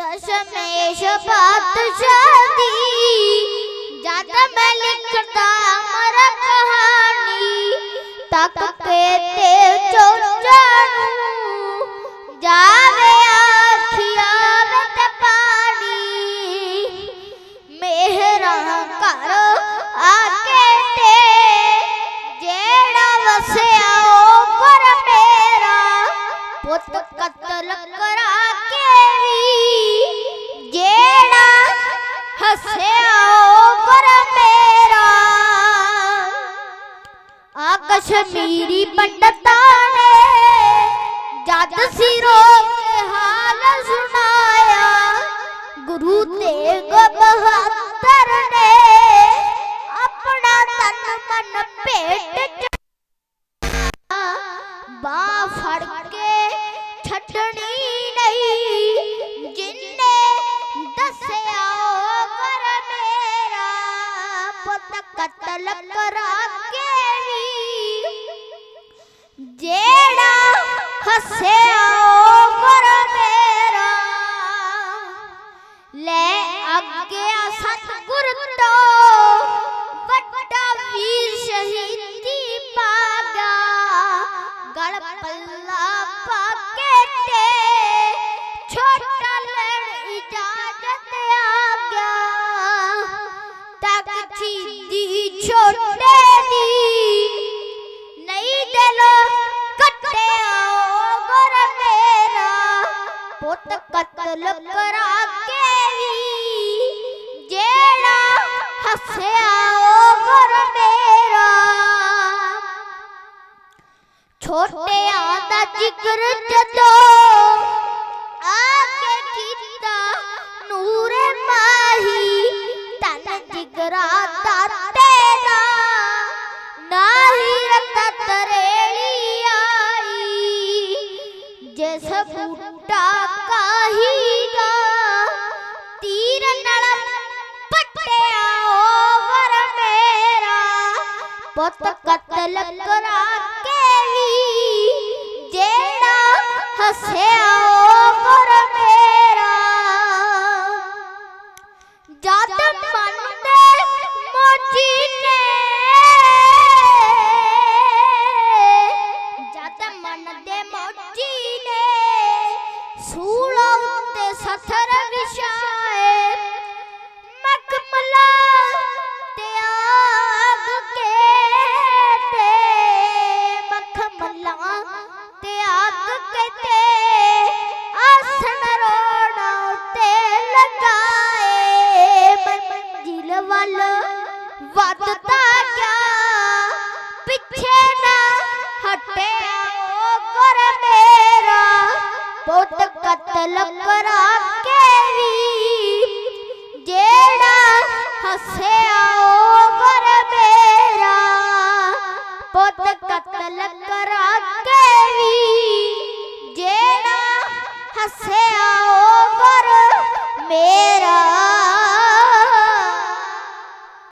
दशमेश पत पुत कत्ल करा के जेड़ा हसे पर मेरा। आ कश्मीरी पंडता ने जद सिरो हाल सुनाया। गुरु तेग बहादुर ने अपना तन मन पेट बा Learning. छोटे दी। नहीं दिलो कट्टे गोर मेरा पुत कत्ल करा के भी जेड़ा हसया गोर मेरा छोटे आदा ज़िक्र जदो आ पुत कत्ल करा के ही जेड़ा हसे पर मेरा जात मन दे मोची ਹਟਿਆ ਕਰ ਮੇਰਾ ਪੁੱਤ ਕਤਲ ਹੱਸਿਆ ਕਰ ਮੇਰਾ ਪੁੱਤ ਕਤਲ ਕਰਾ ਕੇ ਵੀ ਹੱਸਿਆ